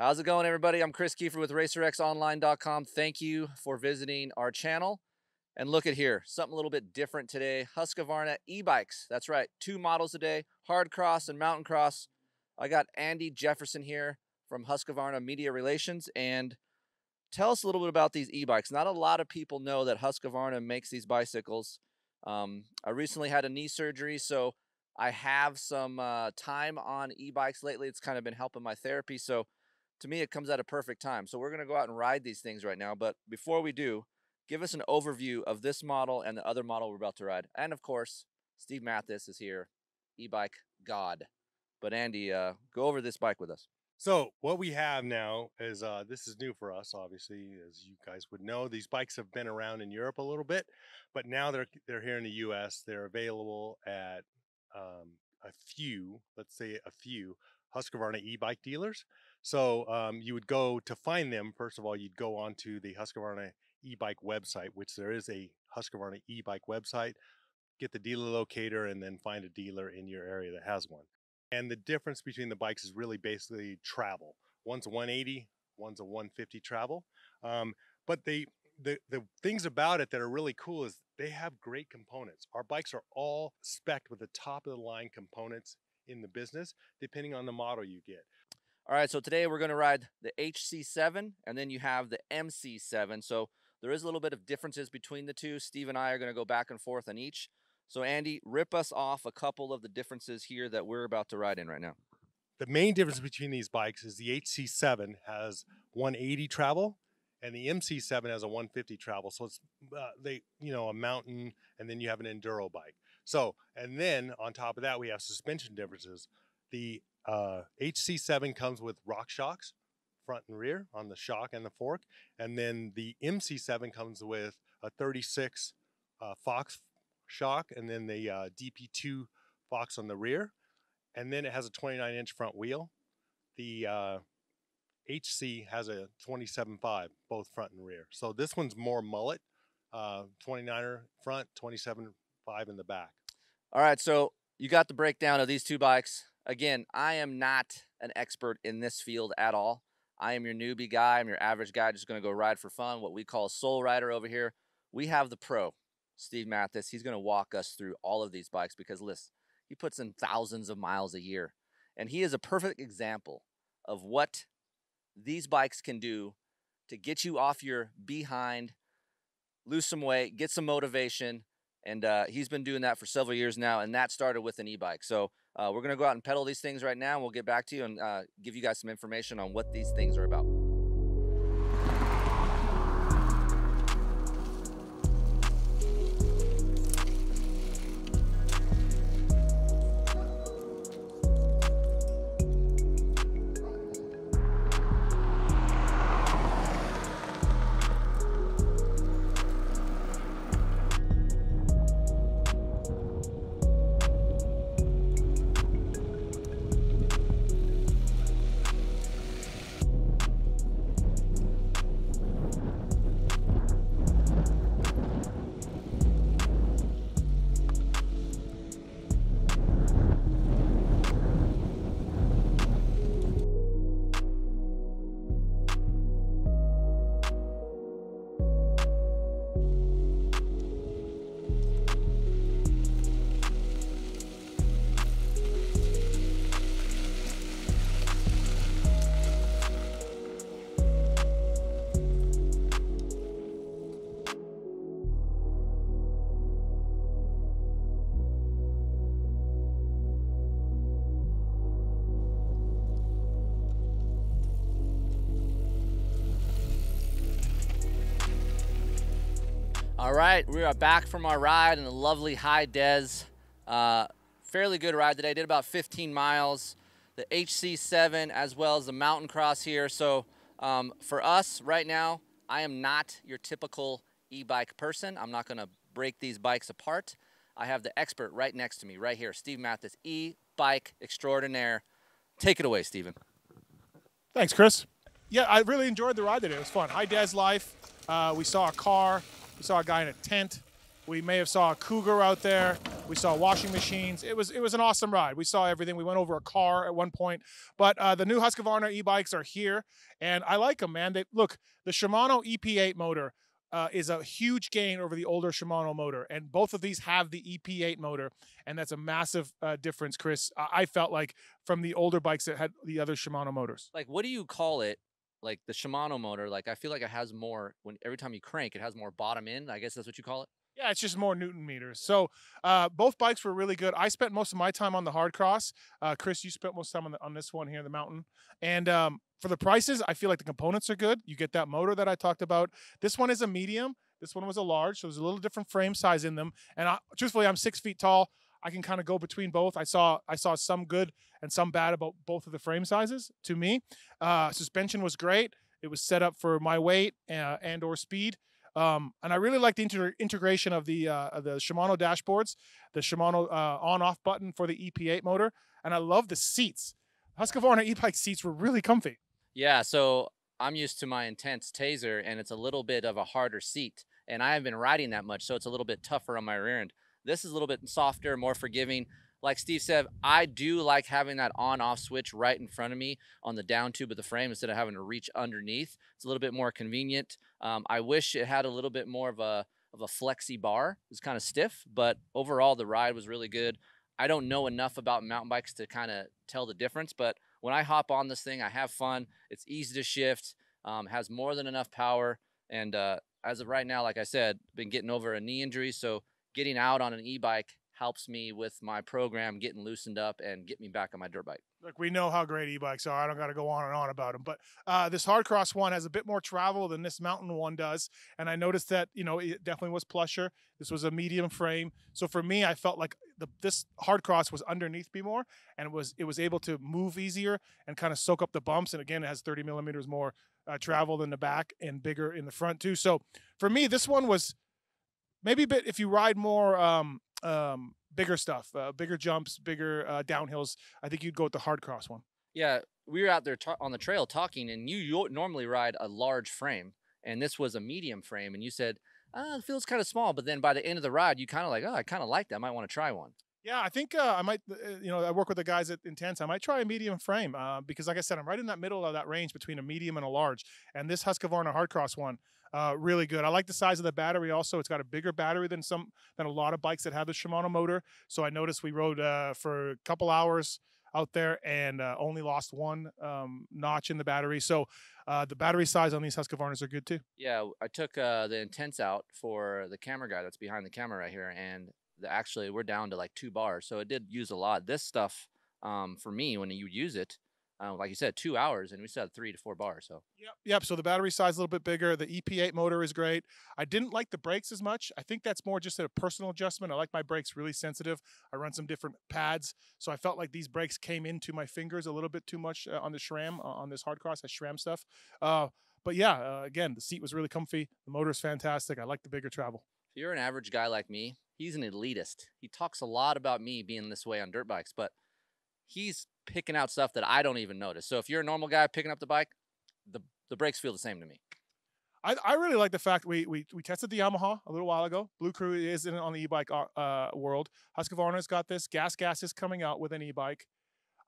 How's it going, everybody? I'm Kris Keefer with RacerXOnline.com. Thank you for visiting our channel. And look at here, something a little bit different today. Husqvarna e-bikes. That's right, two models today, hard cross and mountain cross. I got Andy Jefferson here from Husqvarna Media Relations. And tell us a little bit about these e-bikes. Not a lot of people know that Husqvarna makes these bicycles. Um, I recently had a knee surgery, so I have some uh, time on e-bikes lately. It's kind of been helping my therapy. So to me, it comes at a perfect time. So we're going to go out and ride these things right now. But before we do, give us an overview of this model and the other model we're about to ride. And of course, Steve Matthes is here, e-bike god. But Andy, uh, go over this bike with us. So what we have now is uh, this is new for us, obviously, as you guys would know. These bikes have been around in Europe a little bit, but now they're they're here in the U.S. They're available at um, a few, let's say a few Husqvarna e-bike dealers. So um, you would go to find them. First of all, you'd go onto the Husqvarna e-bike website, which there is a Husqvarna e-bike website. Get the dealer locator and then find a dealer in your area that has one. And the difference between the bikes is really basically travel. One's a 180, one's a 150 travel. Um, but they the the things about it that are really cool is they have great components. Our bikes are all specced with the top of the line components in the business, depending on the model you get. All right, so today we're going to ride the HC7 and then you have the MC7. So there is a little bit of differences between the two. Steve and I are going to go back and forth on each. So Andy, rip us off a couple of the differences here that we're about to ride in right now. The main difference between these bikes is the HC7 has 180 travel and the MC7 has a 150 travel. So it's uh, they, you know, a mountain and then you have an enduro bike. So, and then on top of that, we have suspension differences. The uh, HC7 comes with RockShox, front and rear on the shock and the fork. And then the MC7 comes with a 36 uh, Fox shock and then the uh, DP2 Fox on the rear. And then it has a 29 inch front wheel. The uh, HC has a 27.5, both front and rear. So this one's more mullet, uh, 29er front, 27.5 in the back. All right, so you got the breakdown of these two bikes. Again, I am not an expert in this field at all. I am your newbie guy. I'm your average guy just going to go ride for fun, what we call a soul rider over here. We have the pro, Steve Matthes. He's going to walk us through all of these bikes because, listen, he puts in thousands of miles a year. And he is a perfect example of what these bikes can do to get you off your behind, lose some weight, get some motivation. And uh, he's been doing that for several years now. And that started with an e bike. So uh, we're going to go out and pedal these things right now. And we'll get back to you and uh, give you guys some information on what these things are about. All right, we are back from our ride in the lovely High Des. Uh, fairly good ride today. Did about 15 miles. The HC7 as well as the mountain cross here. So um, for us right now, I am not your typical e-bike person. I'm not going to break these bikes apart. I have the expert right next to me, right here, Steve Matthes, e-bike extraordinaire. Take it away, Steven. Thanks, Kris. Yeah, I really enjoyed the ride today. It was fun. High Des life. Uh, we saw a car. We saw a guy in a tent. We may have saw a cougar out there. We saw washing machines. It was it was an awesome ride. We saw everything. We went over a car at one point. But uh, the new Husqvarna e-bikes are here, and I like them, man. They look the Shimano EP8 motor. Uh, is a huge gain over the older Shimano motor, and both of these have the EP8 motor, and that's a massive uh, difference, Kris. I-, I felt like from the older bikes that had the other Shimano motors. Like, what do you call it? Like the Shimano motor, like I feel like it has more when every time you crank, it has more bottom end. I guess that's what you call it. Yeah, it's just more Newton meters. So uh, both bikes were really good. I spent most of my time on the hard cross. Uh, Kris, you spent most time on, the, on this one here, in the mountain. And um, for the prices, I feel like the components are good. You get that motor that I talked about. This one is a medium. This one was a large, so there's a little different frame size in them. And I, truthfully, I'm six feet tall. I can kind of go between both. I saw I saw some good and some bad about both of the frame sizes. To me, uh, suspension was great. It was set up for my weight uh, and or speed. Um, and I really like the inter- integration of the uh, the Shimano dashboards, the Shimano uh, on-off button for the EP8 motor, and I love the seats. Husqvarna e-bike seats were really comfy. Yeah, so I'm used to my Intense Tazer, and it's a little bit of a harder seat, and I haven't been riding that much, so it's a little bit tougher on my rear end. This is a little bit softer, more forgiving like Steve said, I do like having that on off switch right in front of me on the down tube of the frame instead of having to reach underneath. It's a little bit more convenient. Um, I wish it had a little bit more of a of a flexi bar. It's kind of stiff, but overall the ride was really good. I don't know enough about mountain bikes to kind of tell the difference, but when I hop on this thing, I have fun. It's easy to shift, um, has more than enough power, and uh, as of right now, like I said, been getting over a knee injury, so getting out on an e-bike helps me with my program getting loosened up and get me back on my dirt bike. Look, we know how great e-bikes are. I don't got to go on and on about them, but uh, this hard cross one has a bit more travel than this mountain one does, and I noticed that you know it definitely was plusher. This was a medium frame, so for me, I felt like the this hard cross was underneath me more, and it was it was able to move easier and kind of soak up the bumps. And again, it has 30 millimeters more uh, travel in the back and bigger in the front too. So for me, this one was maybe a bit if you ride more um, um, bigger stuff, uh, bigger jumps, bigger uh, downhills, I think you'd go with the hard cross one. Yeah, we were out there ta- on the trail talking, and you, you normally ride a large frame, and this was a medium frame, and you said, oh, it feels kind of small. But then by the end of the ride, you kind of like, oh, I kind of like that. I might want to try one. Yeah, I think uh, I might. Uh, you know, I work with the guys at Intense. I might try a medium frame uh, because, like I said, I'm right in that middle of that range between a medium and a large. And this Husqvarna Hardcross one, uh, really good. I like the size of the battery. Also, it's got a bigger battery than some than a lot of bikes that have the Shimano motor. So I noticed we rode uh, for a couple hours out there and uh, only lost one um, notch in the battery. So uh, the battery size on these Husqvarnas are good too. Yeah, I took uh, the Intense out for the camera guy that's behind the camera right here, and actually we're down to like two bars. So it did use a lot. This stuff um, for me when you use it uh, like you said, two hours, and we still had three to four bars. So yep, yep. So the battery size is a little bit bigger. The EP8 motor is great. I didn't like the brakes as much. I think that's more just a personal adjustment. I like my brakes really sensitive. I run some different pads, so I felt like these brakes came into my fingers a little bit too much uh, on the SRAM uh, on this hard cross. I SRAM stuff. Uh, but yeah, uh, again, the seat was really comfy. The motor is fantastic. I like the bigger travel. If you're an average guy like me, he's an elitist. He talks a lot about me being this way on dirt bikes, but he's picking out stuff that I don't even notice. So if you're a normal guy picking up the bike, the the brakes feel the same to me. I, I really like the fact we, we we tested the Yamaha a little while ago. Blue Crew is in on the e-bike uh, uh, world. Husqvarna's got this. Gas Gas is coming out with an e-bike.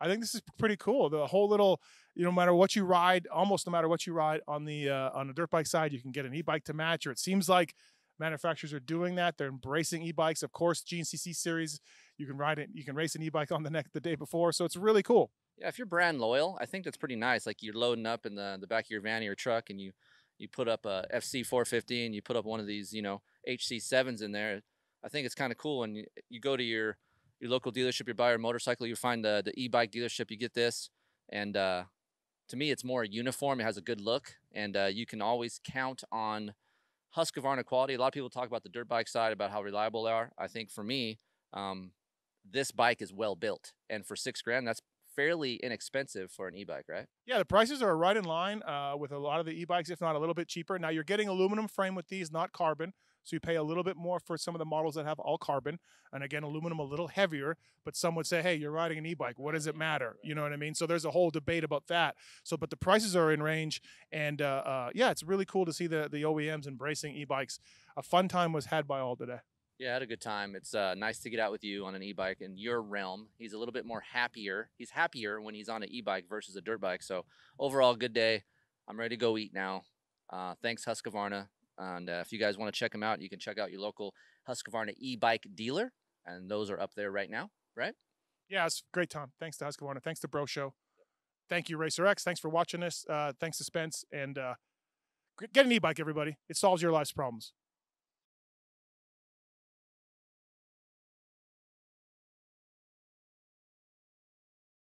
I think this is pretty cool. The whole little, you know, no matter what you ride, almost no matter what you ride on the uh, on the dirt bike side, you can get an e-bike to match. Or it seems like manufacturers are doing that. They're embracing e-bikes. Of course, GNCC series you can ride it. You can race an e-bike on the neck the day before. So it's really cool. Yeah, if you're brand loyal, I think that's pretty nice. Like you're loading up in the the back of your van or your truck, and you you put up a FC 450 and you put up one of these, you know, HC sevens in there. I think it's kind of cool. And you, you go to your your local dealership, you buy a motorcycle, you find the the e-bike dealership, you get this, and uh, to me, it's more uniform. It has a good look, and uh, you can always count on Husqvarna quality. A lot of people talk about the dirt bike side about how reliable they are. I think for me, um, this bike is well built, and for six grand, that's fairly inexpensive for an e-bike, right? Yeah, the prices are right in line uh, with a lot of the e-bikes, if not a little bit cheaper. Now you're getting aluminum frame with these, not carbon. So you pay a little bit more for some of the models that have all carbon, and again, aluminum a little heavier. But some would say, "Hey, you're riding an e-bike. What does it matter?" You know what I mean? So there's a whole debate about that. So, but the prices are in range, and uh, uh, yeah, it's really cool to see the the OEMs embracing e-bikes. A fun time was had by all today. Yeah, I had a good time. It's uh, nice to get out with you on an e-bike in your realm. He's a little bit more happier. He's happier when he's on an e-bike versus a dirt bike. So overall, good day. I'm ready to go eat now. Uh, thanks Husqvarna. And uh, if you guys want to check them out, you can check out your local Husqvarna e-bike dealer, and those are up there right now, right? Yeah, it's great Tom. Thanks to Husqvarna. Thanks to Bro Show. Thank you, Racer X. Thanks for watching this. Uh, thanks to Spence. And uh, get an e-bike, everybody. It solves your life's problems.